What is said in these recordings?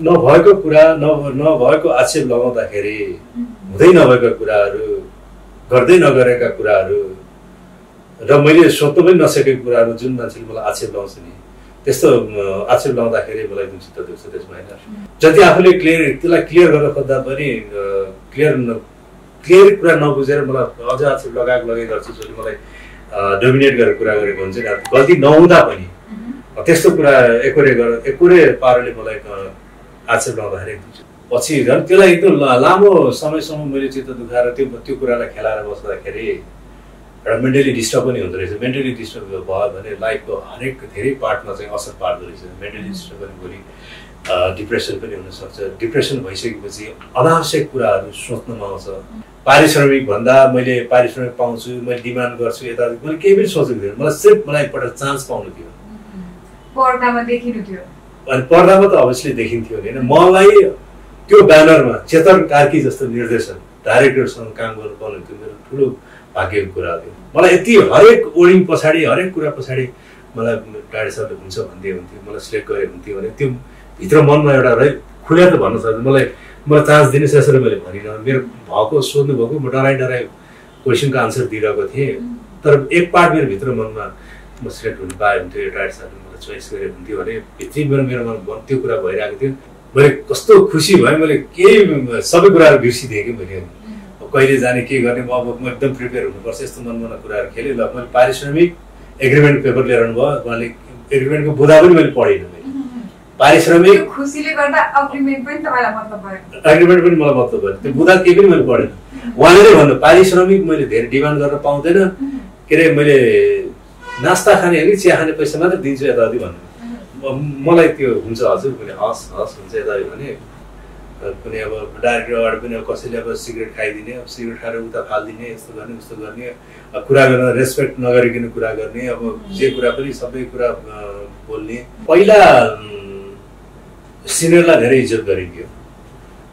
नभएको कुरा न नभएको आक्षेप लगाउँदाखेरि हुँदै नभएका कुराहरू गर्दै नगरेका कुराहरू र मैले सोध्नु पनि नसकेको कुराहरू जुन मान्छेले मलाई आक्षेप लगाउँछ नि त्यस्तो आक्षेप लगाउँदाखेरि मलाई जुन चित्त देख्छ त्यसमा होइन? जति आफूले क्लियर त्यसलाई क्लियर गर्न खोज्दा पनि क्लियर न क्लियर कुरा नबुझेर मलाई अझ आक्षेप लगाएको लगाइ गर्छु जसले मलाई डोमिनेट गरेर कुरा गरेको हुन्छ नि गल्ती नहुँदा पनि त्यस्तो कुरा एकोरे गरेर एकोरे पाराले मलाई आक्षेप लगाउँदाखेरि एकदम पछि झन् त्यसलाई एकदम लामो समयसम्म मैले चित्त दुखाएर त्यो त्यो कुरालाई खेलाएर बस्दाखेरि एउटा मेन्टली डिस्टर्ब पनि हुँदो रहेछ। मेन्टली डिस्टर्ब भयो भने लाइफको हरेक धेरै पार्टमा चाहिँ असर पार्दो रहेछ। मेन्टली डिस्टर्ब पनि भोलि डिप्रेसन पनि हुनसक्छ डिप्रेसन भइसकेपछि अनावश्यक कुराहरू सोच्नमा आउँछ। पारिश्रमिक भन्दा मैले पारिश्रमिक पाउँछु मैले डिमान्ड गर्छु यता मैले केही पनि सोचेको थिएन। मलाई सिर्फ मलाई एकपल्ट चान्स पाउनु थियो। पर्दामा देखिनु थियो। अनि पर्दामा त अभियसली देखिन्थ्यो होइन? मलाई त्यो ब्यानरमा चेतन कार्की जस्तो निर्देशक डाइरेक्टरसँग काम गर्नु पाउनु त्यो मेरो ठुलो भाग्यको कुरा थियो मलाई यति हरेक ओडिङ पछाडि हरेक कुरा पछाडि मलाई डाइरेक्टर सरले हुन्छ भनिदिए हुन्थ्यो मलाई सिलेक्ट गरे हुन्थ्यो भने त्यो भित्र मनमा एउटा है खुलेर त भन्न सक्छ मलाई मलाई चान्स दिनुहोस् यसरी मैले भनिनँ। मेरो भएको सोध्नु भएको म डराइ डराइ क्वेसनको आन्सर दिइरहेको थिएँ। तर एक पार्ट मेरो भित्र मनमा म सिलेक्ट हुनु पाएँ हुन्थ्यो डाइरेक्टर सरले चोइस गरे हुन्थ्यो भने भित्री मेरो मन त्यो कुरा भइरहेको थियो। मैले कस्तो खुसी भएँ मैले केही सबै कुराहरू बिर्सिदिएँ कि मैले। अब कहिले जाने के गर्ने म अब म एकदम प्रिपेयर हुनुपर्छ यस्तो मनमना कुराहरू खेलेँ। ल मैले पारिश्रमिक एग्रिमेन्ट पेपर लिएर आउनुभयो। उहाँले एग्रिमेन्टको बुधा पनि मैले पढिनँ मैले। पारिश्रमिक एग्रिमेन्ट पनि मलाई मतलब भयो। त्यो बुधा केही पनि मैले पढेन। उहाँले नै भन्नु पारिश्रमिक मैले धेरै डिमान्ड गरेर पाउँदैन। के अरे मैले नास्ता खाने हो कि चिया खाने पैसा मात्रै दिन्छु यताउति भन्नु। मलाई त्यो हुन्छ हजुर भने हस् हस् हुन्छ यताउति भने। कुनै अब डाइरेक्टर अगाडि पनि अब कसैले अब सिगरेट खाइदिने अब सिगरेट खाएर उता फालिदिने यस्तो गर्ने उस्तो गर्ने। कुरा गर्न रेस्पेक्ट नगरिकन कुरा गर्ने अब जे कुरा पनि सबै कुरा बोल्ने। पहिला सिनियरलाई धेरै इज्जत गरिन्थ्यो।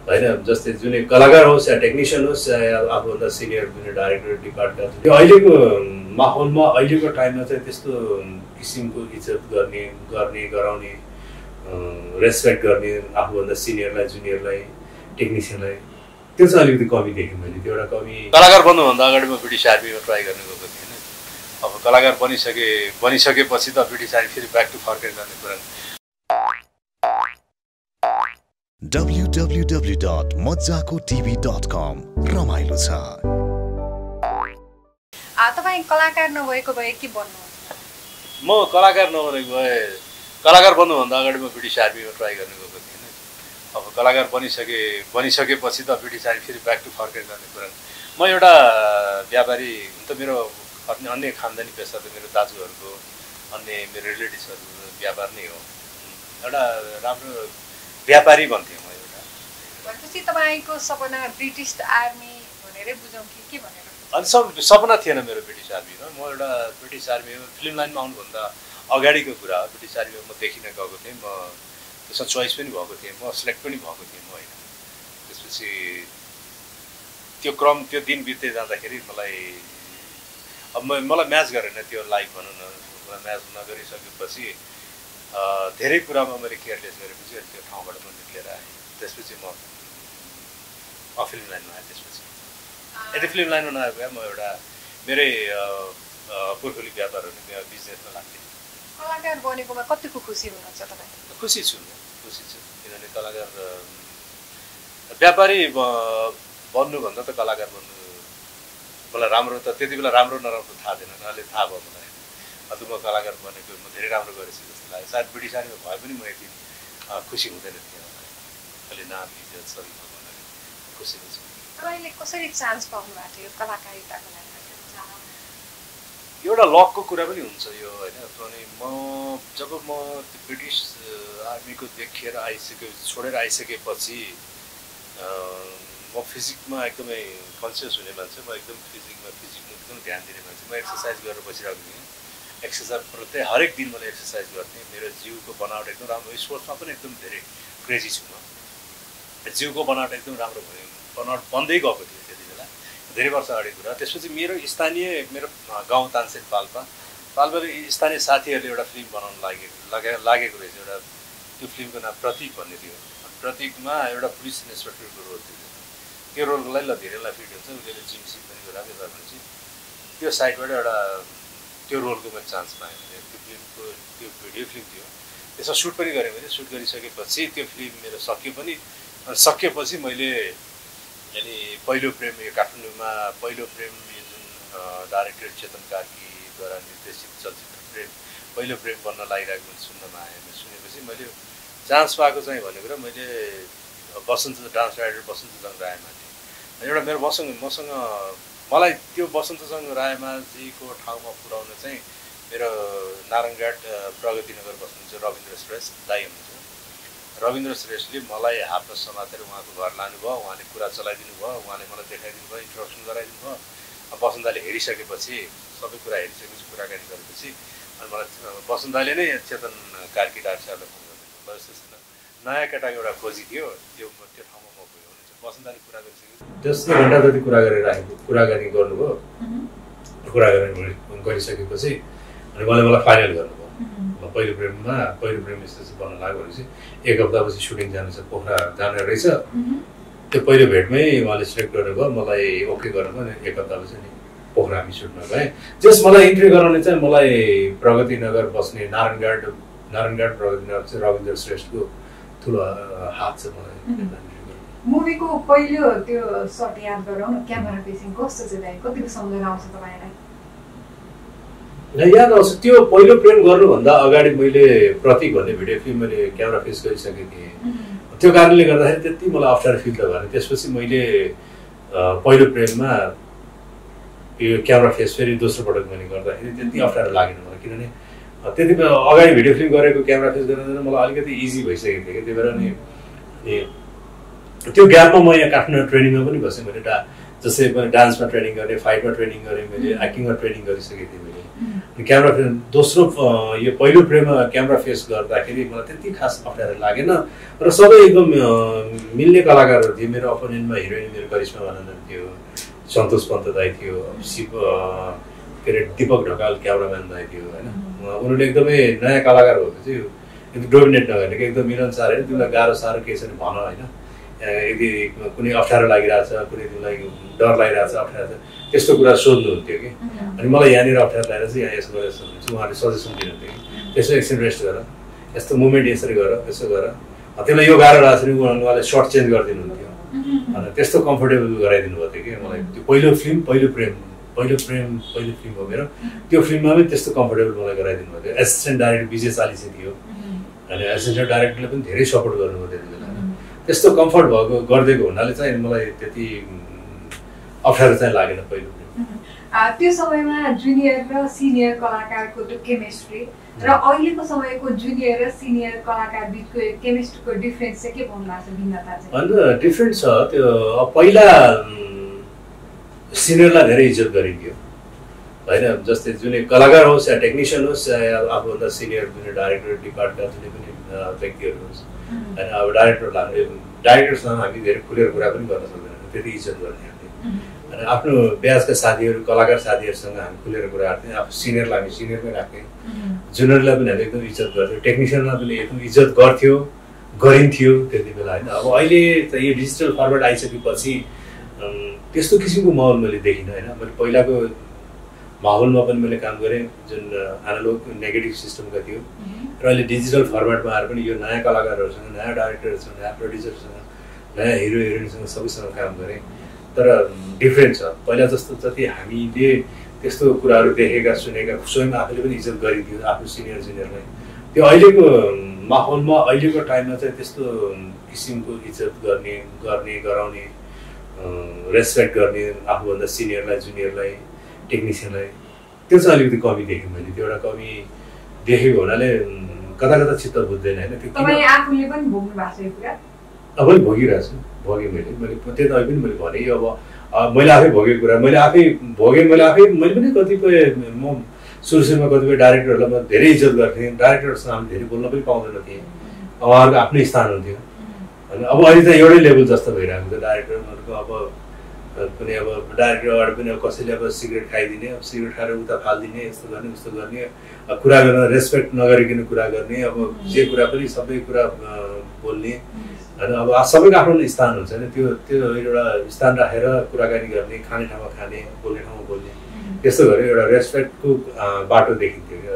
होइन जस्तै जुनै कलाकार होस् या टेक्निसियन होस् या आफूभन्दा सिनियर जुनै डाइरेक्टर डिपार्टमेन्ट। त्यो अहिलेको माहौलमा अहिलेको टाइममा चाहिँ त्यस्तो किसिमको इज्जत गर्ने गर्ने गराउने रेस्पेक्ट गर्ने आफूभन्दा सिनियरलाई जुनियरलाई टेक्निसियनलाई त्यो चाहिँ अलिकति कमी देखेँ मैले त्यो एउटा कमी कलाकार बन्नुभन्दा अगाडि म ब्रिटिस आर्मीमा ट्राई गर्न गएको थिएँ अब कलाकार बनिसके बनिसकेपछि त ब्रिटिस आर्मी फेरि ब्याक टु फर्केर जाने कुरा। www.mojakotv.com रमाइलो छ। तपाईँ कलाकार नभएको भए के बन्नुहुन्छ म कलाकार नबनेको भए कलाकार बन्नुभन्दा अगाडि म ब्रिटिस आर्मीमा ट्राई गर्न गएको थिएँ अब कलाकार बनिसके बनिसकेपछि त ब्रिटिस आर्मी फेरि ब्याक टु फर्केर जाने कुरा। म एउटा व्यापारी हुन त मेरो अन्य अन्य खानदानी पेसा त मेरो दाजुहरूको अन्य मेरो रिलेटिभ्सहरूको व्यापार नै हो। एउटा राम्रो व्यापारी बन्थेँ म एउटा। भनेपछि तपाईँको सपना ब्रिटिस आर्मी भनेरै बुझौँ कि के भनेर? अनि सब सपना थिएन मेरो ब्रिटिस आर्मीमा। म एउटा ब्रिटिस आर्मीमा फिल्म लाइनमा आउनुभन्दा अगाडिको कुरा हो ब्रिटिस आर्मीमा म देखिन गएको थिएँ। म त्यसमा चोइस पनि भएको थिएँ म सिलेक्ट पनि भएको थिएँ म होइन। त्यसपछि त्यो क्रम त्यो दिन बित्दै जाँदाखेरि मलाई अब मलाई म्याच गरेन त्यो लाइफ भनौँ न मलाई म्याच नगरिसकेपछि धेरै कुरामा मैले केयरलेस गरेपछि त्यो ठाउँबाट म निक्लेर आएँ। त्यसपछि म फिल्म लाइनमा आएँ त्यसपछि। यदि फिल्म लाइनमा नआएको भए म एउटा मेरै पुर्खोली व्यापारहरू मेरो बिजनेसमा लाग्थेँ कलाकार बनेकोमा कतिको खुसी हुनुहुन्छ तपाईँ? खुसी छु खुसी छु। किनभने कलाकार व्यापारी बन्नुभन्दा त कलाकार बन्नु मलाई राम्रो त त्यति बेला राम्रो नराम्रो थाहा थिएन अहिले थाहा भयो मलाई। अझ म कलाकार बनेको म धेरै राम्रो गरेछु जस्तो लाग्यो। सायद ब्रिटिस आर्मीमा भए पनि म यति खुसी हुँदैन थिएँ। अहिले नाम इज्जत सबै खुसी छु। तपाईँले कसरी चान्स पाउनु थियो कलाकारिताको लागि? एउटा लकको कुरा पनि हुन्छ यो होइन? अनि म जब म त्यो ब्रिटिस आर्मीको देखेर आइसके छोडेर आइसकेपछि म फिजिकमा एकदमै कन्सियस हुने मान्छे म एकदम फिजिकमा फिजिकमा एकदम ध्यान दिने मान्छे। म एक्सर्साइज गरेर बसिरहेको थिएँ एक्सर्साइज प्रत्येक हरेक दिन मैले एक्सर्साइज गर्थेँ मेरो जिउको बनावट एकदम राम्रो स्पोर्ट्समा पनि एकदम धेरै क्रेजी छु म। जिउको बनावट एकदम राम्रो भयो। बनावट बन्दै गएको थियो त्यति बेला। धेरै वर्ष अगाडिको कुरा। त्यसपछि मेरो स्थानीय मेरो गाउँ तानसेन पाल्पा। पाल्पाको स्थानीय साथीहरूले एउटा फिल्म बनाउनु लागेको लगे लागेको रहेछ। एउटा त्यो फिल्मको नाम प्रतीक भन्ने थियो। प्रतीकमा एउटा पुलिस इन्सपेक्टरको रोल थियो त्यो। रोलको ल धेरैलाई फिट हुन्छ। उसले जिम सिम पनि गराएको गरेपछि त्यो साइडबाट एउटा त्यो रोलको मैले चान्स पाएँ। मैले त्यो फिल्मको त्यो भिडियो फिल्म थियो। त्यसमा सुट पनि गरेँ मैले। सुट गरिसकेपछि त्यो फिल्म मेरो सकियो पनि। अनि सकिएपछि मैले पहिलो प्रेम यो काठमाडौँमा पहिलो प्रेम यो जुन डाइरेक्टर चेतन कार्कीद्वारा निर्देशित चलचित्र प्रेम पहिलो प्रेम बन्न लागिरहेको मैले सुन्नमा आएँ मैले सुनेपछि मैले चान्स पाएको चाहिँ भनेको मैले बसन्त डान्स राइडर बसन्तजङ रायमाथि एउटा मेरो मसँग मसँग मलाई त्यो बसन्तजङ रायमाझीको ठाउँमा पुऱ्याउन चाहिँ मेरो नारायणघाट प्रगतिनगर बस्नुहुन्छ रविन्द्र श्रेष्ठ दाई हुनुहुन्छ। रविन्द्र श्रेष्ठले मलाई हातमा समातेर उहाँको घर लानुभयो उहाँले कुरा चलाइदिनु भयो उहाँले मलाई देखाइदिनु भयो इन्ट्रोडक्सन गराइदिनु भयो। बसन्ताले हेरिसकेपछि सबै कुरा हेरिसकेपछि कुराकानी गरेपछि अनि मलाई बसन्ताले नै चेतन कार्की डाक्टर साहबलाई फोन गरिदिनु नयाँ केटाको एउटा खोजी थियो त्यो त्यो ठाउँमा म गयो। भने बसन्ताले कुरा गरिसकेपछि जस्तो घन्टा जति कुरा गरेर राखेको कुराकानी गर्नुभयो कुराकानी गरिसकेपछि अनि उहाँले मलाई फाइनल गर्नुभयो। पहिलो प्रेममा पहिलो प्रेम यस्तो चाहिँ बन्न लाग्यो भनेपछि एक हप्तापछि सुटिङ जानु छ पोखरा जाने रहेछ। त्यो पहिलो भेटमै उहाँले सिलेक्ट गर्नुभयो मलाई ओके गर्नुभयो एक हप्तापछि अनि पोखरा हामी सुटमा गएँ। जस मलाई इन्ट्री गराउने चाहिँ मलाई प्रगति नगर बस्ने नारायणघाट नारायणघाट प्रगति नगर चाहिँ रविन्द्र श्रेष्ठको ठुलो हात छ मलाई मुभीको पहिलो त्यो सट याद गरौँ न क्यामेरा फेसिङ कस्तो चाहिँ कतिको सम्झना आउँछ तपाईँलाई? याद आउँछ त्यो पहिलो प्रेम गर्नुभन्दा अगाडि मैले प्रतीक भन्ने भिडियो फिल्म मैले क्यामेरा फेस गरिसकेको थिएँ त्यो कारणले गर्दाखेरि त्यति मलाई अप्ठ्यारो फिल त भएन। त्यसपछि मैले पहिलो प्रेममा यो क्यामेरा फेस फेरि दोस्रो पटक मैले गर्दाखेरि त्यति अप्ठ्यारो लागेन मलाई। किनभने त्यति बेला अगाडि भिडियो फिल्म गरेको क्यामेरा फेस गरेर मलाई अलिकति इजी भइसकेको थियो कि त्यही भएर अनि त्यो ग्यापमा म यहाँ काठमाडौँ ट्रेनिङमा पनि बसेँ। मैले डा जस्तै मैले डान्समा ट्रेनिङ गरेँ फाइटमा ट्रेनिङ गरेँ मैले एक्टिङमा ट्रेनिङ गरिसकेको थिएँ मैले। क्यामेरा फेस दोस्रो यो पहिलो प्रेममा क्यामेरा फेस गर्दाखेरि मलाई त्यति खास अप्ठ्यारो लागेन र सबै एकदम मिल्ने कलाकारहरू थिए। मेरो अपोनेन्टमा हिरोइन मेरो करिश्मा भनन्दन थियो सन्तोष पन्त दाई थियो शिव के अरे दिपक ढकाल क्यामराम्यान दाई थियो होइन? उनीहरूले एकदमै नयाँ कलाकार भएको चाहिँ एकदम डोमिनेट नगर्ने कि एकदम मिलनसार होइन तिमीलाई गाह्रो साह्रो केही छैन भन होइन? यदि कुनै अप्ठ्यारो लागिरहेछ कुनै तिमीलाई डर लागिरहेछ अप्ठ्यारो छ त्यस्तो कुरा सोध्नुहुन्थ्यो कि। अनि मलाई यहाँनिर अप्ठ्यारो लगाएर चाहिँ यहाँ यसो गरेर सोध्नुहुन्छ उहाँले सजेसन दिनुहुन्थ्यो कि। यसो एकछिन रेस्ट गर। यस्तो मुभमेन्ट यसरी गर यसो गर। त्यसलाई यो गाह्रो रहेछ भने उहाँले सर्ट चेन्ज गरिदिनुहुन्थ्यो। अनि त्यस्तो कम्फोर्टेबल गराइदिनु भएको थियो कि मलाई। त्यो पहिलो फिल्म पहिलो प्रेम पहिलो प्रेम पहिलो फिल्म हो मेरो। त्यो फिल्ममा पनि त्यस्तो कम्फोर्टेबल मलाई गराइदिनु भएको थियो। एसिस्टेन्ट डाइरेक्टर विजय चालिसे थियो। अनि एसिस्टेन्ट डाइरेक्टरले पनि धेरै सपोर्ट गर्नुभयो त्यति बेला। त्यस्तो कम्फर्ट भएको गरिदिएको हुनाले चाहिँ मलाई त्यति अप्ठ्यारो चाहिँ लागेन पहिलो त्यो समयमा जुनियर र सिनियर कलाकारको त्यो केमिस्ट्री र अहिलेको समयको जुनियर र सिनियर कलाकार बिचको केमिस्ट्रीको डिफ्रेन्स चाहिँ के भन्नु भएको छ भिन्नता चाहिँ? अन्त डिफ्रेन्ट छ त्यो पहिला सिनियरलाई धेरै इज्जत गरिन्थ्यो। होइन जस्तै जुनै कलाकार होस् या टेक्निसियन होस् या आफूभन्दा सिनियर जुनै डाइरेक्टर डिपार्टमेन्ट जुनै पनि व्यक्तिहरू होस्। होइन अब डाइरेक्टरलाई हामीले डाइरेक्टरसँग हामी धेरै खुलेर कुरा पनि गर्न सक्दैनौँ. त्यति इज्जत गर्ने हामीले अनि आफ्नो ब्याजका साथीहरू कलाकार साथीहरूसँग हामी खुलेर कुरा गर्थ्यौँ आफू सिनियरलाई हामी सिनियरमै राख्थ्यौँ जुनियरलाई पनि हामीले एकदम इज्जत गर्थ्यौँ। टेक्निसियनलाई पनि एकदम इज्जत गर्थ्यो गरिन्थ्यो त्यति बेला होइन। अब अहिले त यो डिजिटल फर्मेट आइसकेपछि त्यस्तो किसिमको माहौल मैले देखिनँ होइन। मैले पहिलाको माहौलमा पनि मैले काम गरेँ जुन एनालोग नेगेटिभ सिस्टमका थियो। र अहिले डिजिटल फर्मेटमा आएर पनि यो नयाँ कलाकारहरूसँग नयाँ डाइरेक्टरहरूसँग नयाँ प्रड्युसरसँग नयाँ हिरो हिरोइनसँग सबैसँग काम गरेँ। तर डिफ्रेन्ट छ। पहिला जस्तो जति हामीले त्यस्तो कुराहरू देखेका सुनेका स्वयं आफूले पनि इज्जत गरिन्थ्यो आफ्नो सिनियर जुनियरलाई त्यो अहिलेको माहौलमा अहिलेको टाइममा चाहिँ त्यस्तो किसिमको इज्जत गर्ने गर्ने गराउने रेस्पेक्ट गर्ने आफूभन्दा सिनियरलाई जुनियरलाई टेक्निसियनलाई। त्यो चाहिँ अलिकति कमी देखेँ मैले। त्यो एउटा कमी देखेको हुनाले कता कता चित्त बुझ्दैन होइन? अब भोगिरहेको छु। भोगेँ मैले। मैले त्यही त अहिले पनि मैले भनेँ। अब मैले आफै भोगेको कुरा। मैले आफै भोगेँ मैले आफै मैले पनि कतिपय म सुरु सुरुमा कतिपय डाइरेक्टरहरूलाई म धेरै इज्जत गर्थेँ। डाइरेक्टरसँग हामी धेरै बोल्न पनि पाउँदैन थिएँ उहाँहरूको आफ्नै स्थान हुन्थ्यो। अनि अब अहिले त एउटै लेभल जस्तो भइरहेको छ। डाइरेक्टरहरूको अब कुनै अब डाइरेक्टर अगाडि पनि अब कसैले अब सिगरेट खाइदिने अब सिगरेट खाएर उता फालिदिने यस्तो गर्ने उस्तो गर्ने कुरा गर्न रेस्पेक्ट नगरिकन कुरा गर्ने अब जे कुरा पनि सबै कुरा बोल्ने। होइन अब सबैको आफ्नो स्थान हुन्छ नि त्यो त्यो एउटा स्थान राखेर कुराकानी गर्ने खाने ठाउँमा खाने बोल्ने ठाउँमा बोल्ने त्यस्तो गरेर एउटा रेस्पेक्टको बाटो देखिन्थ्यो कि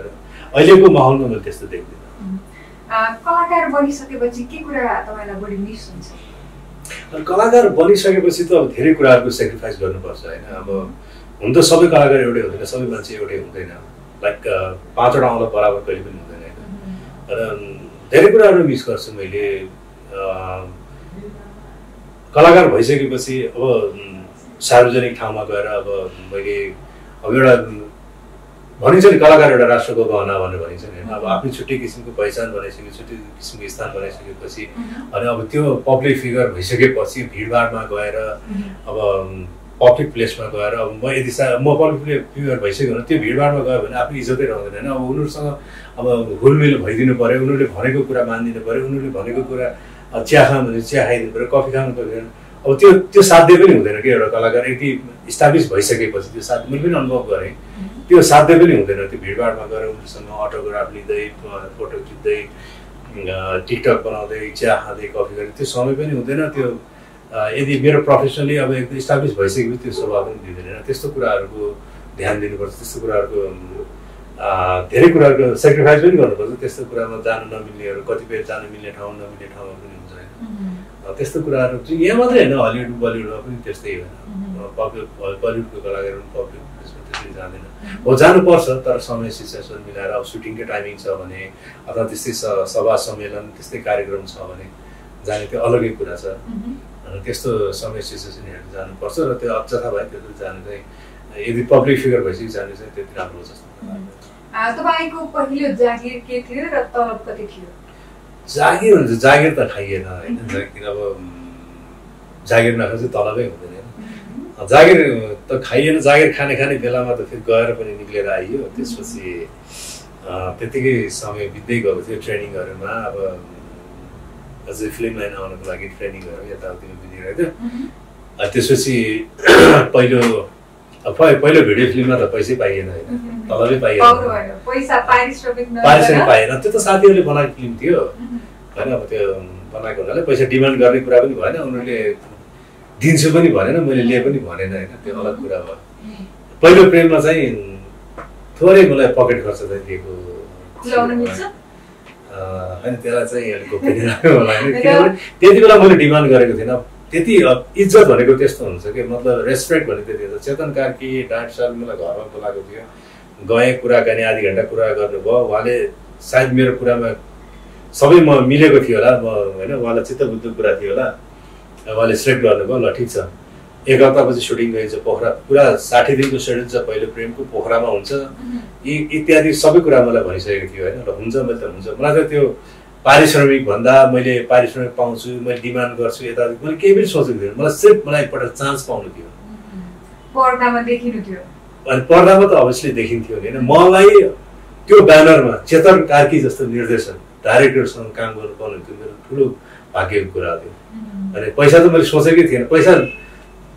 अहिलेको माहौलमा मैले त्यस्तो देख्दिनँ। कलाकार बनिसकेपछि के कुरा तपाईँलाई बढी मिस हुन्छ? कलाकार बनिसकेपछि त अब धेरै कुराहरूको सेक्रिफाइस गर्नुपर्छ होइन? अब हुन त सबै कलाकार एउटै हुँदैन सबै मान्छे एउटै हुँदैन। लाइक पाँचवटा आउँदा बराबर कहिले पनि हुँदैन होइन? र धेरै कुराहरू मिस गर्छु मैले। कलाकार भइसकेपछि अब सार्वजनिक ठाउँमा गएर अब मैले अब एउटा भनिन्छ नि कलाकार एउटा राष्ट्रको गहना भनेर भनिन्छ नि होइन। अब आफ्नै छुट्टै किसिमको पहिचान बनाइसक्यो छुट्टै किसिमको स्थान बनाइसकेपछि अनि अब त्यो पब्लिक फिगर भइसकेपछि भिडभाडमा गएर अब पब्लिक प्लेसमा गएर अब म यदि सा म पब्लिक फिगर भइसक्यो भने त्यो भिडभाडमा गयो भने आफ्नो इज्जतै रहँदैन होइन। अब उनीहरूसँग अब हुलमिल भइदिनु पऱ्यो उनीहरूले भनेको कुरा मानिदिनु पऱ्यो उनीहरूले भनेको कुरा चिया खानु भने चिया खाइदिनु पऱ्यो कफी खानु पऱ्यो अब त्यो त्यो साध्य पनि हुँदैन कि एउटा कलाकार यति इस्टाब्लिस भइसकेपछि त्यो साध्य मैले पनि अनुभव गरेँ। त्यो साध्य पनि हुँदैन त्यो भिडभाडमा गएर उनीहरूसँग अटोग्राफ लिँदै फोटो खिच्दै टिकटक बनाउँदै चिया खाँदै कफी खाँदै त्यो समय पनि हुँदैन त्यो। यदि मेरो प्रोफेसनली अब एकदम इस्टाब्लिस भइसकेपछि त्यो स्वभाव पनि दिँदैन त्यस्तो कुराहरूको ध्यान दिनुपर्छ त्यस्तो कुराहरूको धेरै कुराहरूको सेक्रिफाइस पनि गर्नुपर्छ। त्यस्तो कुरामा जानु नमिल्नेहरू कतिपय जानु मिल्ने ठाउँ नमिल्ने ठाउँहरू पनि हुन्छ। होइन त्यस्तो कुराहरू चाहिँ यहाँ मात्रै होइन हलिउड बलिउडमा पनि त्यस्तै होइन पब्लिक बलिउडको कलाकारहरू पनि पब्लिक त्यसरी जाँदैन। हो जानुपर्छ तर समय सिचुएसन मिलाएर अब सुटिङकै टाइमिङ छ भने अथवा त्यस्तै सभा सम्मेलन त्यस्तै कार्यक्रम छ भने जाने त्यो अलग्गै कुरा छ। त्यस्तो समय सिचुएसन हेरेर जानुपर्छ र त्यो अचथा भए त्यो जानु चाहिँ यदि पब्लिक फिगर भइसक्यो जानु चाहिँ त्यति राम्रो जस्तो तपाईँको पहिलो जागिर के थियो र तलब कति थियो? जागिर हुन्छ जागिर त खाइएन होइन जागिर अब जागिर नखाए चाहिँ तलबै हुँदैन जागिर त खाइएन जागिर खाने खाने बेलामा त फेरि गएर पनि निक्लेर आइयो। त्यसपछि त्यतिकै समय बित्दै गएको थियो ट्रेनिङहरूमा। अब अझै फिल्म लाइन आउनको लागि ट्रेनिङहरू यताउतिमा बितिरहेको थियो। त्यसपछि पहिलो पहिलो भिडियो फिल्ममा त पैसै पाइएन होइन। तलबै पाइएन। पारिश्रमिक पाइएन। त्यो त साथीहरूले बनाएको फिल्म थियो। होइन अब त्यो बनाएको हुनाले पैसा डिमान्ड गर्ने कुरा पनि भएन। उनीहरूले दिन्छु पनि भनेन मैले लिए पनि भनेन होइन। त्यो अलग कुरा भयो पहिलो प्रेममा चाहिँ थोरै मलाई पकेट खर्च चाहिँ दिएको होइन त्यसलाई चाहिँ अलिक गोप्य होला होइन। किनभने त्यति बेला मैले डिमान्ड गरेको थिइनँ। त्यति इज्जत भनेको त्यस्तो हुन्छ कि मतलब रेस्पेक्ट भनेको त्यति हुन्छ। चेतन कार्की डाँट सर मलाई घरमा बोलाएको थियो। गएँ कुराकानी आधी घन्टा कुरा गर्नुभयो। उहाँले सायद मेरो कुरामा सबै म मिलेको थियो होला। म होइन उहाँलाई चित्तबुद्ध कुरा थियो होला। उहाँले सिलेक्ट गर्नुभयो। ल ठिक छ। एक हप्तापछि सुटिङ गइन्छ पोखरा। पुरा साठी दिनको सेड्युल छ पहिलो प्रेमको पोखरामा हुन्छ। यी इत्यादि सबै कुरा मलाई भनिसकेको थियो होइन। र हुन्छ मैले त हुन्छ। मलाई त त्यो पारिश्रमिक भन्दा मैले पारिश्रमिक पाउँछु मैले डिमान्ड गर्छु यता मैले केही पनि सोचेको थिएन मलाई सिर्फ मलाई एकपल्ट चान्स पाउनु थियो। अनि पर्दामा त अभियसली देखिन्थ्यो होइन। मलाई त्यो ब्यानरमा चेतन कार्की जस्तो निर्देशक डाइरेक्टरसँग काम गर्नु पाउनु थियो मेरो ठुलो भाग्यको कुरा थियो। अनि पैसा त मैले सोचेकै थिएन। पैसा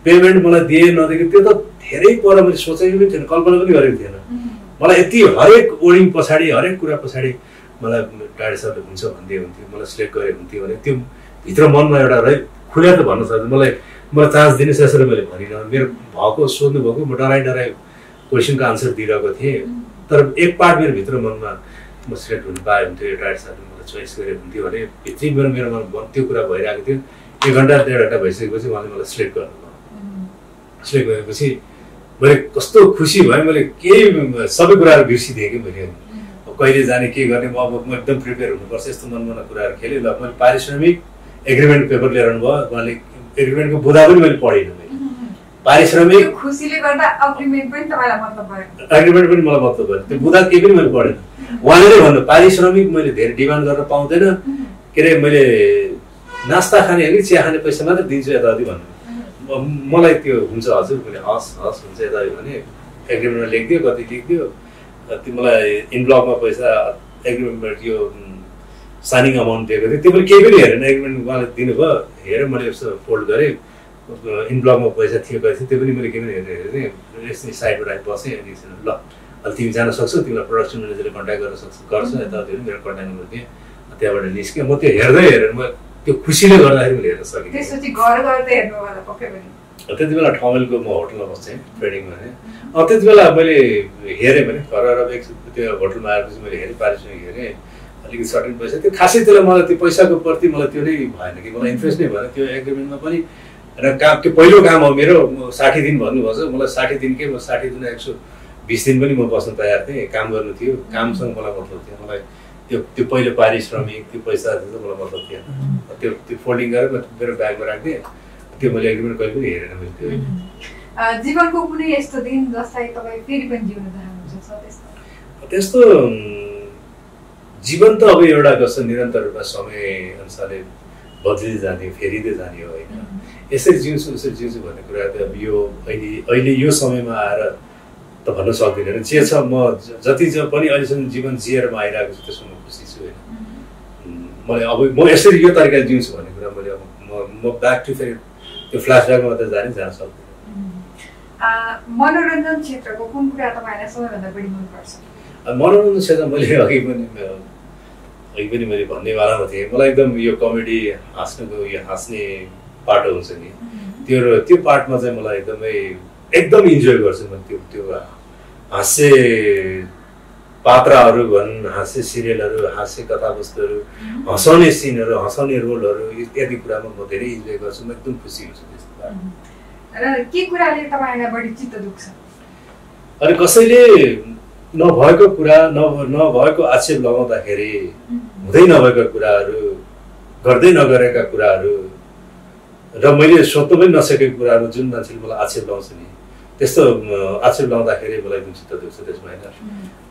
पेमेन्ट मलाई दिए नदिएको त्यो त धेरै पर मैले सोचेको पनि थिएन। कल्पना पनि गरेको थिएन। मलाई यति हरेक ओडिङ पछाडि हरेक कुरा पछाडि मलाई डाइरेक्टर सरले हुन्छ भन्दै हुन्थ्यो मलाई सिलेक्ट गरे हुन्थ्यो भने त्यो भित्र मनमा एउटा है खुलेर त भन्न सक्छ मलाई मलाई चान्स दिनुहोस् यसरी मैले भनिनँ। मेरो भएको सोध्नु भएको म डराइ डराइ क्वेसनको आन्सर दिइरहेको थिएँ। तर एक पार्ट मेरो भित्र मनमा म सिलेक्ट हुनु पाएँ हुन्थ्यो डाइरेक्टर सरले मलाई चोइस गरे हुन्थ्यो भने भित्री मेरो मेरो मनमा त्यो कुरा भइरहेको थियो। एक घन्टा डेढ घन्टा भइसकेपछि उहाँले मलाई सिलेक्ट गर्नुभयो। सिलेक्ट गरेपछि मैले कस्तो खुसी भएँ मैले केही सबै कुराहरू बिर्सिदिएँ कि मैले। कहिले जाने के गर्ने म अब म एकदम प्रिपेयर हुनुपर्छ यस्तो मनमना कुराहरू खेलेँ। ल मैले पारिश्रमिक एग्रिमेन्ट पेपर लिएर आउनुभयो। उहाँले एग्रिमेन्टको बुधा पनि मैले पढिनँ मैले। पारिश्रमिक एग्रिमेन्ट पनि मलाई मतलब भयो। त्यो बुधा केही पनि मैले पढेन। उहाँले नै भन्नु पारिश्रमिक मैले धेरै डिमान्ड गर्न पाउँदैन। के अरे मैले नास्ता खाने हो कि चिया खाने पैसा मात्रै दिन्छु यताउति भन्नु। मलाई त्यो हुन्छ हजुर मैले हस् हस् हुन्छ यताउति भने एग्रिमेन्टमा लेखिदियो कति लेखिदियो। त्यो मलाई इनब्लकमा पैसा एग्रिमेन्ट यो साइनिङ अमाउन्ट दिएको थियो। पनि केही पनि हेरेन। एग्रिमेन्ट उहाँले दिनुभयो। हेरेर मैले यस्तो फोल्ड गरेँ। इनब्लकमा पैसा थियो गएको थियो। त्यो पनि मैले के पनि हेरेर हेरेँ। यस्तै साइडबाट आइ बसेँ अनि ल अहिले तिमी जान सक्छौ तिमीलाई प्रडक्सन म्यानेजरले कन्ट्याक्ट गर्न सक्छ। गर्छ यताउति मेरो कन्ट्याक्ट नम्बर दिएँ। त्यहाँबाट निस्केँ। म त्यो हेर्दै हेरेर म त्यो खुसीले गर्दाखेरि मैले हेर्न सकिनँ। त्यति बेला ठमेलको म होटलमा बस्थेँ ट्रेनिङ भने अँ त्यति बेला मैले हेरेँ भने घर आएर एक त्यो होटलमा आएपछि मैले हेरेँ पारिश्रमिक हेरेँ अलिकति सर्टेन पैसा। त्यो खासै त्यसलाई मलाई त्यो पैसाको प्रति मलाई त्यो नै भएन कि मलाई इन्ट्रेस्ट नै भएन। त्यो एग्रिमेन्टमा पनि र काम त्यो पहिलो काम हो मेरो साठी दिन भन्नुभएको छ मलाई साठी दिनकै म साठी दिन एक सौ बिस दिन पनि म बस्न तयार थिएँ काम गर्नु थियो कामसँग मलाई मतलब थियो मलाई त्यो त्यो पहिलो पारिश्रमिक त्यो पैसा मलाई मतलब थिएन। त्यो त्यो फोल्डिङ गरेर मेरो ब्यागमा राख्थेँ त्यो मैले एग्रिमेन्ट कहिले पनि हेरेन मैले त्यो। जीवनको कुनै यस्तो दिन जसलाई तपाईँ फेरि पनि जिउन चाहनुहुन्छ त्यस्तो? जीवन त अब एउटा कस्तो निरन्तर रूपमा समय अनुसारले बदलिँदै जाने फेरिँदै जाने हो होइन। यसरी जिउँछु उसरी जिउँछु भन्ने कुरा त अब यो अहिले अहिले यो समयमा आएर त भन्न सक्दिनँ होइन। जे छ म जति ज पनि अहिलेसम्म जीवन जिएर म आइरहेको छु त्यसमा म खुसी छु होइन। मलाई अब म यसरी यो तरिकाले जिउँछु भन्ने कुरा मैले अब म म ब्याक टु फेरि त्यो फ्ल्यासब्याकमा त जानै जान सक्दिनँ मनोरञ्जन क्षेत्रको कुन कुरा तपाईँलाई सबैभन्दा बढी मनपर्छ? मनोरञ्जन क्षेत्र मैले अघि पनि अघि पनि मैले भन्नेवालामा थिएँ। मलाई एकदम यो कमेडी हाँस्नुको यो हाँस्ने पाटो हुन्छ नि। त्यो त्यो पार्टमा चाहिँ मलाई एकदमै एकदम इन्जोय गर्छु म त्यो त्यो हाँस्य पात्रहरू भन् हाँस्य सिरियलहरू हाँस्य कथावस्तुहरू हँसाउने सिनहरू हँसाउने रोलहरू इत्यादि कुरामा म धेरै इन्जोय गर्छु म एकदम खुसी हुन्छु त्यस्तो र के कुराले तपाईँलाई बढी चित्त दुख्छ? अनि कसैले नभएको कुरा न नभएको आक्षेप लगाउँदाखेरि हुँदै नभएका कुराहरू गर्दै नगरेका कुराहरू र मैले सोध्नु पनि नसकेको कुराहरू जुन मान्छेले मलाई आक्षेप लगाउँछ नि त्यस्तो आक्षेप लगाउँदाखेरि मलाई एकदम चित्त दुख्छ त्यसमा होइन?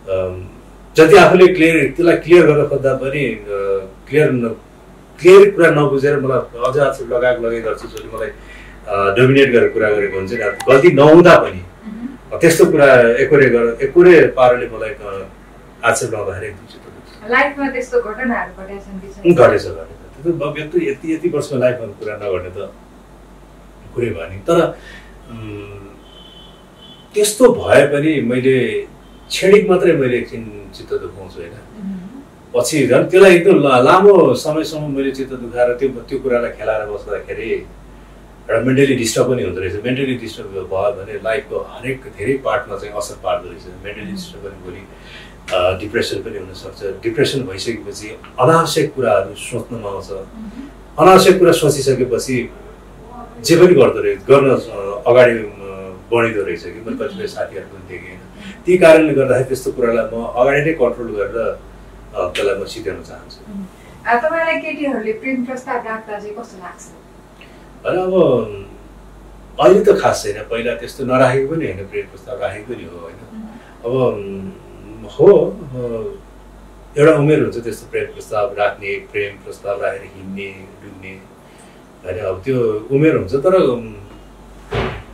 जति आफूले क्लियर त्यसलाई क्लियर गर्न खोज्दा पनि क्लियर क्लियर कुरा नबुझेर मलाई अझ आक्षेप लगाएको लगाइ गर्छु जसले मलाई डोमिनेट गरेर कुरा गरेको हुन्छ नि। गल्ती नहुँदा पनि त्यस्तो कुरा एकोरे गर एकोरे पाराले मलाई आक्षेप छैन? घटेछ घटेछ। त्यो त अब यत्रो यति यति वर्षको लाइफमा कुरा नघट्ने त कुरै भयो नि। तर त्यस्तो भए पनि मैले क्षणिक मात्रै मैले एकछिन चित्त दुखाउँछु होइन। पछि झन् त्यसलाई एकदम लामो समयसम्म मैले चित्त दुखाएर त्यो त्यो कुरालाई खेलाएर बस्दाखेरि एउटा मेन्टली डिस्टर्ब पनि हुँदो रहेछ। मेन्टली डिस्टर्ब भयो भने लाइफको हरेक धेरै पार्टमा चाहिँ असर पार्दो रहेछ। मेन्टली डिस्टर्ब पनि भोलि डिप्रेसन पनि हुनसक्छ। डिप्रेसन भइसकेपछि अनावश्यक कुराहरू सोच्नमा आउँछ। अनावश्यक कुरा सोचिसकेपछि जे पनि गर्दो रहेछ गर्न अगाडि बढिँदो रहेछ कि? मैले कतिपय साथीहरू पनि देखेँ होइन। ती कारणले गर्दाखेरि त्यस्तो कुरालाई म अगाडि नै कन्ट्रोल गरेर त्यसलाई म सिकाउन चाहन्छु। तपाईँलाई केटीहरूले प्रेम प्रस्ताव राख्दा चाहिँ कस्तो लाग्छ? होइन अब अहिले त खास छैन। पहिला त्यस्तो नराखेको पनि होइन प्रेम प्रस्ताव राखेको पनि हो होइन। अब हो एउटा उमेर हुन्छ त्यस्तो प्रेम प्रस्ताव राख्ने प्रेम प्रस्ताव राखेर हिँड्ने डुल्ने। होइन अब त्यो उमेर हुन्छ तर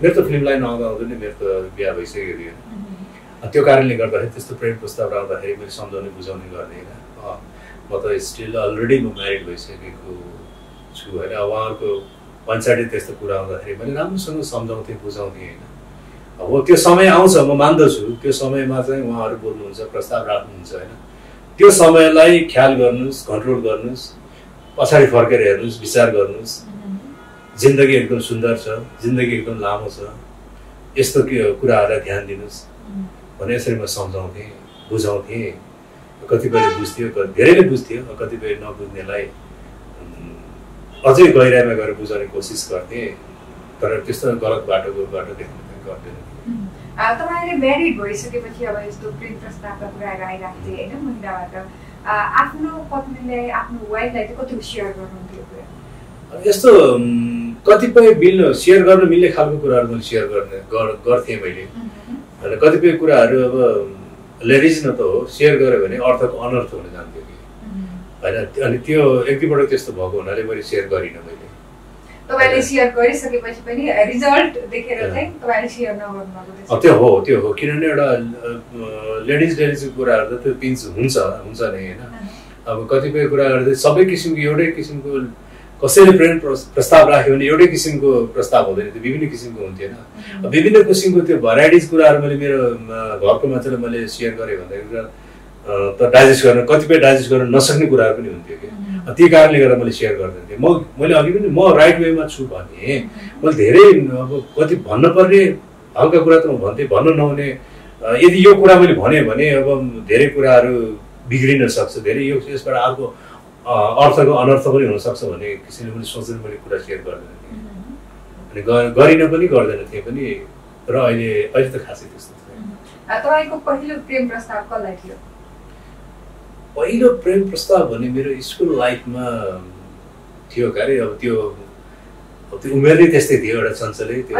मेरो त फिल्म लाइन आउँदा आउँदै नै मेरो त बिहा भइसकेको थियो। होइन त्यो कारणले गर्दाखेरि त्यस्तो प्रेम प्रस्ताव आउँदाखेरि मैले सम्झाउने बुझाउने गर्दैन अँ, म त स्टिल अलरेडी म म्यारिड भइसकेको छु होइन। उहाँहरूको साइडेड त्यस्तो कुरा आउँदाखेरि मैले राम्रोसँग सम्झाउँथेँ बुझाउँथेँ होइन। अब त्यो समय आउँछ म मान्दछु। त्यो समयमा चाहिँ उहाँहरू बोल्नुहुन्छ प्रस्ताव राख्नुहुन्छ होइन। त्यो समयलाई ख्याल गर्नुहोस् कन्ट्रोल गर्नुहोस् पछाडि फर्केर हेर्नुहोस् विचार गर्नुहोस्। जिन्दगी एकदम सुन्दर छ जिन्दगी एकदम लामो छ। यस्तो के कुराहरूलाई ध्यान दिनुहोस्। भने यसरी म सम्झाउँथेँ बुझाउँथेँ। कतिपयले बुझ्थ्यो धेरैले बुझ्थ्यो कतिपय नबुझ्नेलाई अझै गहिराइमा गएर बुझाउने कोसिस गर्थेँ। तर त्यस्तो गलत बाटोको बाटो देख्नु गर्दैन। तपाईँले म्यारिड भइसकेपछि अब यस्तो प्रेम प्रस्तावका कुराहरू आइरहेको थियो होइन महिलाबाट आफ्नो पत्नीले आफ्नो वाइफलाई चाहिँ कतिको सेयर गर्नुहुन्थ्यो कुरा? यस्तो कतिपय मिल्नु सेयर गर्न मिल्ने खालको कुराहरू मैले सेयर गर्ने गर- गर्थेँ मैले। होइन कतिपय कुराहरू अब लेडिज न त हो सेयर गऱ्यो भने अर्थको अनर्थ हुन जान्थ्यो कि। होइन अनि त्यो एक दुईपल्ट त्यस्तो भएको हुनाले मैले सेयर गरिनँ मैले। तपाईँले सेयर गरिसकेपछि पनि रिजल्ट देखेर चाहिँ तपाईँले सेयर नगर्नु अब त्यो हो त्यो हो। किनभने एउटा लेडिज लेडिजको कुराहरू त त्यो पिन्च हुन्छ हुन्छ नै होइन। अब कतिपय कुराहरू चाहिँ सबै किसिमको एउटै किसिमको कसैले प्रेम प्रस- प्रस्ताव राख्यो भने एउटै किसिमको प्रस्ताव हुँदैन त्यो विभिन्न किसिमको हुन्थ्यो होइन विभिन्न किसिमको त्यो भराइटिज कुराहरू मैले मेरो घरको मान्छेलाई मैले सेयर गरेँ भन्दाखेरि त डाइजेस्ट गर्न कतिपय डाइजेस्ट गर्न नसक्ने कुराहरू पनि हुन्थ्यो कि। त्यही कारणले गर्दा मैले सेयर गर्दैन थिएँ। म मैले अघि पनि म राइट वेमा छु भने मैले धेरै अब कति भन्नुपर्ने हल्का कुरा त म भन्थेँ भन्न नहुने यदि यो कुरा मैले भनेँ भने अब धेरै कुराहरू बिग्रिन सक्छ। धेरै यो यसबाट अर्को अर्थको अनर्थ पनि हुनसक्छ भन्ने किसिमले मैले सोचेर मैले कुरा सेयर गर्दैन थिएँ। अनि गरिन पनि गर्दैन थिएँ पनि र अहिले अहिले त खासै त्यस्तो तपाईँको पहिलो प्रेम प्रस्ताव कसलाई थियो? पहिलो प्रेम प्रस्ताव भने मेरो स्कुल लाइफमा थियो क्यारे अब त्यो त्यो उमेर नै त्यस्तै थियो एउटा चञ्चलै त्यो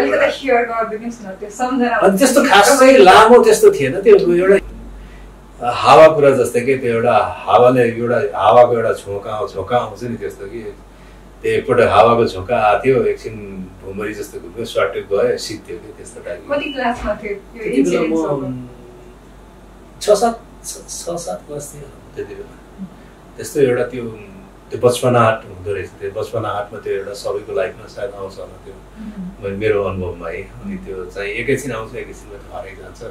त्यस्तो खासै लामो त्यस्तो थिएन त्यो एउटा हावा कुरा जस्तै कि त्यो एउटा हावाले एउटा हावाको एउटा झोका झोका आउँछ नि त्यस्तो कि त्यो एकपल्ट हावाको झोका आएको थियो एकछिन भुमरी जस्तो घुम्यो स्वाटे गयो सिद्धि कि त्यस्तो टाइपको। छ सात छ सात क्लास थियो। त्यति बेला। त्यस्तो एउटा त्यो त्यो बचपना आर्ट हुँदो रहेछ। त्यो बचपना आर्टमा त्यो एउटा सबैको लाइफमा सायद आउँछ होला त्यो। मेरो अनुभवमा है। अनि त्यो चाहिँ एकैछिन आउँछ एकैछिनमा हराइ जान्छ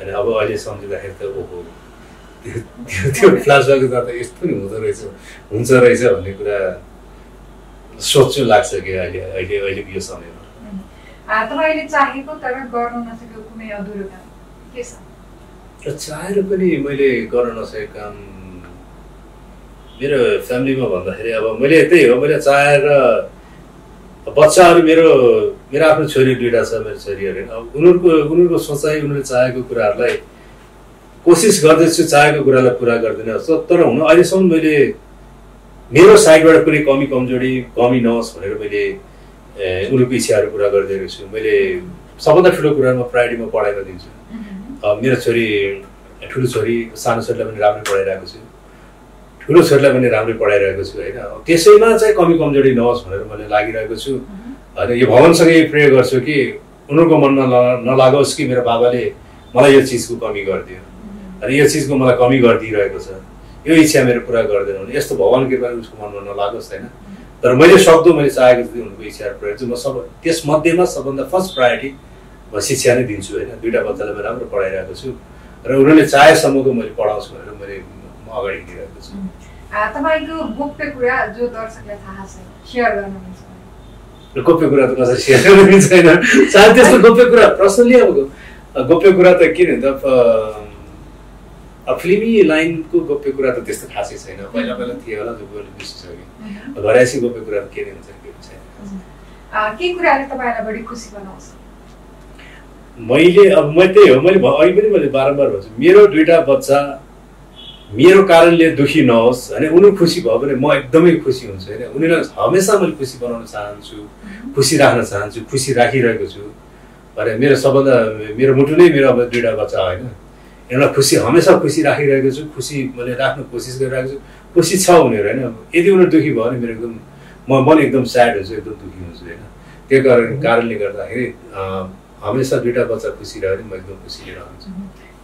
अनि अब अहिले सम्झिँदाखेरि त ओहो त्यो त्यो फ्ल्यासब्याक त यस्तो नि हुँदो रहेछ। हुन्छ रहेछ भन्ने कुरा सोच्छु लाग्छ कि अहिले अहिले अहिलेको यो समयमा। तपाईँले चाहेको तर गर्न नसकेको कुनै अधुरो काम के छ? चाहेर पनि मैले गर्न नसकेको काम मेरो फ्यामिलीमा भन्दाखेरि अब मैले त्यही हो मैले चाहेर बच्चाहरू मेरो मेरो आफ्नो छोरी दुइटा छ मेरो छोरीहरू। अब उनीहरूको उनीहरूको सोचाइ उनीहरूले चाहेको कुराहरूलाई कोसिस गर्दैछु चाहेको कुरालाई पुरा गर्दिनँ। तर हुन अहिलेसम्म मैले मेरो साइडबाट कुनै कमी कमजोरी कमी नहोस् भनेर मैले उनीहरूको इच्छाहरू पुरा गरिदिएको छु। मैले सबभन्दा ठुलो प्रायोरिटी म पढाइमा दिन्छु। मेरो छोरी ठुलो छोरी सानो छोरीलाई पनि राम्रै पढाइरहेको छु। ठुलो छोरीलाई पनि राम्रै पढाइरहेको छु होइन? त्यसैमा चाहिँ कमी कमजोरी नहोस् भनेर मैले लागिरहेको छु। होइन यो भगवान्सँगै प्रे गर्छु कि उनीहरूको मनमा नलागोस् कि मेरो बाबाले मलाई यो चिजको कमी गरिदियो। अनि यो चिजको मलाई कमी गरिदिइरहेको छ। यो इच्छा मेरो पुरा गर्दैन भने यस्तो भगवान् कृपा उसको मनमा नलागोस् होइन? तर मैले सक्दो मैले चाहेको जति उनको इच्छाहरू पुऱ्याएको छु म सब त्यसमध्येमा सबभन्दा फर्स्ट प्रायोरिटी म शिक्षा नै दिन्छु होइन? दुइटा बच्चालाई म राम्रो पढाइरहेको छु। र उनीहरूले चाहेसम्मको मैले पढाउँछु भनेर मैले अगाडि हिँडिरहेको छु। तपाईँको गोप्य कुरा जो दर्शकलाई थाहा छैन सेयर गर्नुहुन्छ। गोप्य कुरा त कसरी सेयर गर्ने छैन। सायद त्यस्तो गोप्य कुरा प्रश्नले अब गोप्य कुरा त के त फिल्मी लाइनको गोप्य कुरा त त्यस्तो खासै छैन। पहिला पहिला थियो होला जो बिर्सिसक्यो घरैसी गोप्य कुरा के हुन्छ के छैन। के कुराले तपाईँलाई बढी खुसी बनाउँछ? मैले अब म त्यही हो मैले अहिले पनि मैले बारम्बार भन्छु। मेरो दुइटा बच्चा मेरो कारणले दुखी नहोस् होइन उनीहरू खुसी भयो भने म एकदमै खुसी हुन्छु होइन? उनीहरूलाई हमेसा मैले खुसी बनाउन चाहन्छु खुसी राख्न चाहन्छु खुसी राखिरहेको छु। भने मेरो सबभन्दा मेरो मुटु नै मेरो अब दुइटा बच्चा होइन? यसलाई खुसी हमेसा खुसी राखिरहेको छु खुसी मैले राख्न कोसिस गरिरहेको छु। खुसी छ उनीहरू होइन? यदि उनीहरू दुःखी भयो भने मेरो एकदम म मन एकदम स्याड हुन्छु एकदम दुःखी हुन्छु होइन? त्यो कारण कारणले गर्दाखेरि हमेसा दुइटा बच्चा खुसी रह्यो भने म एकदम खुसी रहन्छु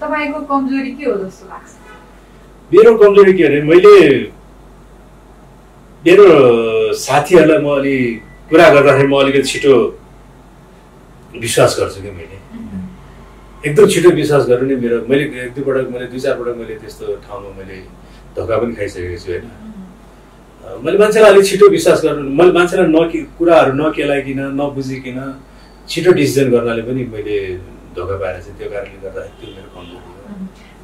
तपाईँको कमजोरी के हो जस्तो लाग्छ? मेरो कमजोरी के भने मैले मेरो साथीहरूलाई म अलि कुरा गर्दाखेरि म अलिकति छिटो विश्वास गर्छु कि मैले। एकदम छिटो विश्वास गर्नु नै मेरो मैले एक दुईपटक मैले दुई चारपटक मैले त्यस्तो ठाउँमा मैले धोका पनि खाइसकेको छु होइन। मैले मान्छेलाई अलिक छिटो विश्वास गर्नु मैले मान्छेलाई नकि कुराहरू नकेलाइकन नबुझिकन छिटो डिसिजन गर्नाले पनि मैले धोका पाएर चाहिँ त्यो कारणले गर्दा त्यो मेरो कमजोरी हो।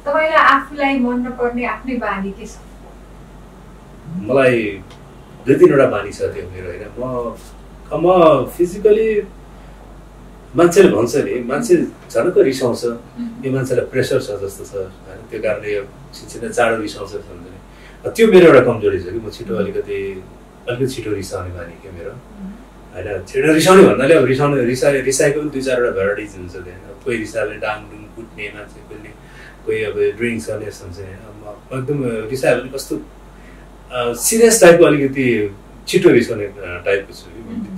तपाईँलाई आफूलाई मन नपर्ने आफ्नै बानी के छ? मलाई दुई तिनवटा बानी छ त्यो मेरो होइन? म म फिजिकली मान्छेले भन्छ नि मान्छे झनको रिसाउँछ। यो मान्छेलाई प्रेसर छ जस्तो छ होइन? त्यो कारणले यो छिटो चाँडो रिसाउँछ भन्छ त्यो मेरो एउटा कमजोरी छ कि म छिटो अलिकति अलिकति छिटो रिसाउने बानी क्या मेरो। होइन? छिटो रिसाउने भन्नाले अब रिसाउने रिसाए रिसाएको पनि दुई चारवटा भेराइटिज हुन्छ त्यहाँ कोही रिसाले डाङडुङ कुट्ने मान्छे कुट्ने कोही अब ड्रिङ्क्स गर्ने यस्तो हुन्छ एकदम रिसायो भने कस्तो सिरियस टाइपको अलिकति छिटो रिसाउने टाइपको छु।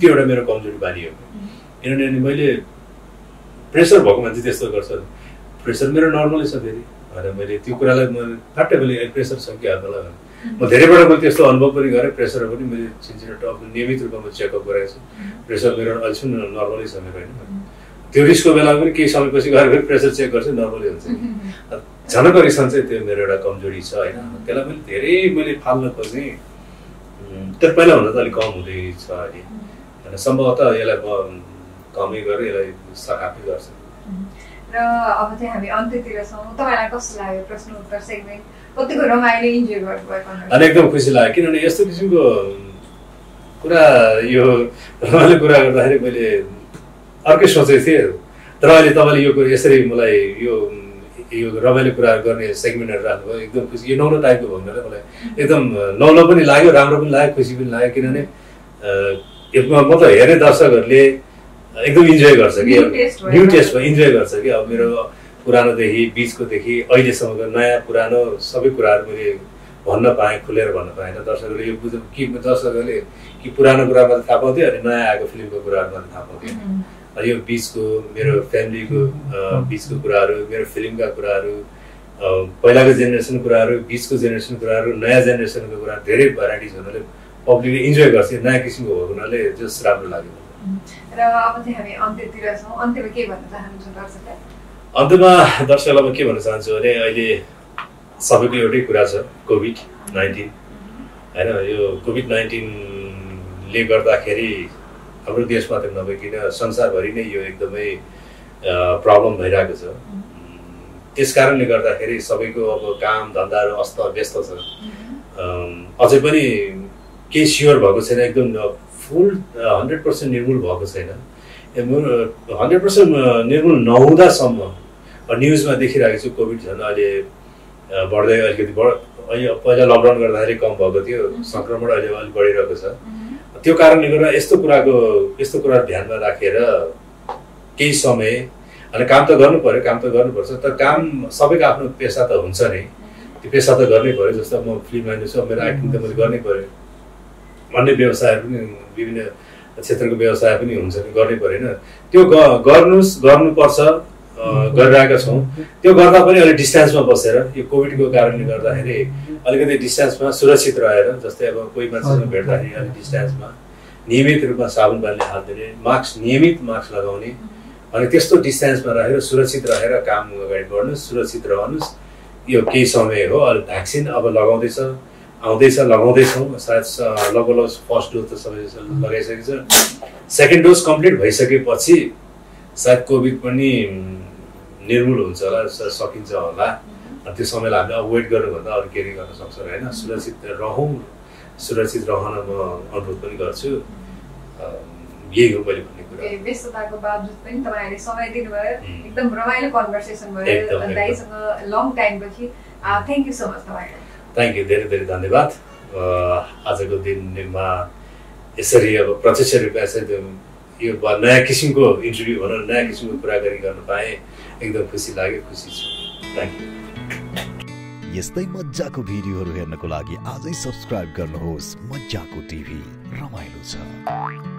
त्यो एउटा मेरो कमजोरी बानी हो। किनभने मैले प्रेसर भएको मान्छे त्यस्तो गर्छ। प्रेसर मेरो नर्मलै छ फेरि। भनेर मैले त्यो कुरालाई म फाट्टै मैले प्रेसर छ कि हातलाई भने म धेरैबाट मैले त्यस्तो अनुभव पनि गरेँ। प्रेसर पनि मैले छिनछिन टप नियमित रूपमा म चेकअप गराएको छु। प्रेसर मेरो अहिलेसम्म नर्मलै छ मेरो होइन। त्यो रिसको बेलामा पनि केही समयपछि गएर फेरि प्रेसर चेक गर्छु नर्मलै हुन्छ। झनक रिसन चाहिँ त्यो मेरो एउटा कमजोरी छ होइन। त्यसलाई मैले धेरै मैले फाल्न खोजेँ। तर पहिलाभन्दा त अलिक कम हुँदैछ अहिले। होइन सम्भवतः यसलाई म कमै गरेर यसलाई सकापै गर्छ। र अब चाहिँ हामी अन्त्यतिर छौँ। तपाईँलाई कस्तो लाग्यो प्रश्न उत्तर सेगमेन्ट कतिको रमाइलो इन्जोय गर्नुभएको अनि एकदम खुसी लाग्यो। किनभने यस्तो किसिमको कुरा यो रमाइलो कुरा गर्दाखेरि मैले अर्कै सोचेको थिएँ तर अहिले तपाईँले यो कुरा यसरी मलाई यो यो रमाइलो कुराहरू गर्ने सेगमेन्टहरू राख्नुभयो एकदम खुसी। यो नौलो टाइपको भयो भने मलाई। एकदम नौलो पनि लाग्यो राम्रो पनि लाग्यो खुसी पनि लाग्यो। किनभने म त हेर्ने दर्शकहरूले एकदम इन्जोय गर्छ कि। न्यु टेस्ट भयो। इन्जोय गर्छ कि। अब मेरो पुरानोदेखि बिचकोदेखि अहिलेसम्मको नयाँ पुरानो सबै कुराहरू मैले भन्न पाएँ खुलेर भन्न पाएँ। होइन दर्शकहरूले यो बुझ कि दर्शकहरूले कि पुरानो कुरा मात्रै थाहा पाउँथ्यो अनि नयाँ आएको फिल्मको कुराहरू मात्रै थाहा पाउँथ्यो। यो बिचको मेरो फ्यामिलीको बिचको कुराहरू मेरो फिल्मका कुराहरू पहिलाको जेनेरेसनको कुराहरू बिचको जेनेरेसनको कुराहरू नयाँ जेनेरेसनको कुराहरू धेरै भेराइटिज हुनाले पब्लिकले इन्जोय गर्छ। नयाँ किसिमको भएको हुनाले जस राम्रो लाग्यो। र अब चाहिँ हामी अन्त्यतिर छौँ। अन्त्यमा के भन्न चाहनुहुन्छ दर्शकलाई? अन्त्यमा दर्शकलाई म के भन्न चाहन्छु भने अहिले सबैको एउटै कुरा छ कोभिड नाइन्टिन। होइन यो कोभिड नाइन्टिनले गर्दाखेरि हाम्रो देश मात्रै नभइकन संसारभरि नै यो एकदमै प्रब्लम भइरहेको छ। त्यस कारणले गर्दाखेरि सबैको अब काम धन्दाहरू अस्त व्यस्त छ। अझै पनि केही स्योर भएको छैन। एकदम फुल हन्ड्रेड पर्सेन्ट निर्मूल भएको छैन। हन्ड्रेड पर्सेन्ट निर्मूल नहुँदासम्म न्युजमा देखिरहेको छु कोभिड झन् अहिले बढ्दै अलिकति बढ अहिले पहिला लकडाउन गर्दाखेरि कम भएको थियो। सङ्क्रमण अहिले अलिक बढिरहेको छ। त्यो कारणले गर्दा यस्तो कुराको यस्तो कुरा ध्यानमा राखेर केही समय अनि काम त गर्नु पऱ्यो काम त गर्नुपर्छ तर काम सबैको आफ्नो पेसा त हुन्छ नि। त्यो पेसा त गर्नै पऱ्यो जस्तो म फिल्म छु मेरो एक्टिङ त मैले गर्नै पऱ्यो। अन्य व्यवसायहरू पनि विभिन्न क्षेत्रको व्यवसाय पनि हुन्छ नि गर्नै परेन त्यो गर्नुहोस् गर्नुपर्छ। गरिरहेका छौँ। त्यो गर्दा पनि अलिक डिस्टेन्समा बसेर यो कोभिडको कारणले गर्दाखेरि अलिकति डिस्टेन्समा सुरक्षित रहेर जस्तै अब कोही मान्छेसँग भेट्दाखेरि अलिक डिस्टेन्समा नियमित रूपमा साबुन पानीले हात दिने मास्क नियमित मास्क लगाउने अनि त्यस्तो डिस्टेन्समा रहेर सुरक्षित रहेर काम अगाडि बढ्नुहोस् सुरक्षित रहनुहोस्। यो केही समय हो अहिले भ्याक्सिन अब लगाउँदैछ आउँदैछ लगाउँदैछौँ। सायद लगभग लगभग फर्स्ट डोज त सबै लगाइसकेको छ। सेकेन्ड डोज कम्प्लिट भइसकेपछि सायद कोभिड पनि निर्मूल हुन्छ होला सकिन्छ होला। त्यो समयलाई हामीले अब वेट गर्नुभन्दा अरू के गर्न सक्छ होइन? सुरक्षित रहौँ सुरक्षित रहन म अनुरोध पनि गर्छु। यही हो मैले भन्ने कुरा। व्यस्तताको बावजुद पनि तपाईँहरूले समय दिनुभयो। एकदम रमाइलो कन्भर्सेसन भयो। दाइसँग लङ टाइमपछि थ्याङ्क यू सो मच तपाईँलाई। थ्याङ्क यू धेरै धेरै धन्यवाद। आजको दिनमा यसरी अब प्रत्यक्ष रूपमा यसरी यो नयाँ किसिमको इन्टरभ्यू भनौँ नयाँ किसिमको कुराकानी गर्न पाएँ। एकदम खुसी लाग्यो खुसी छु। थ्याङ्क यू यस्तै मजाको भिडियोहरू हेर्नको लागि आजै सब्सक्राइब गर्नुहोस् मजाको टिभी। रमाइलो छ।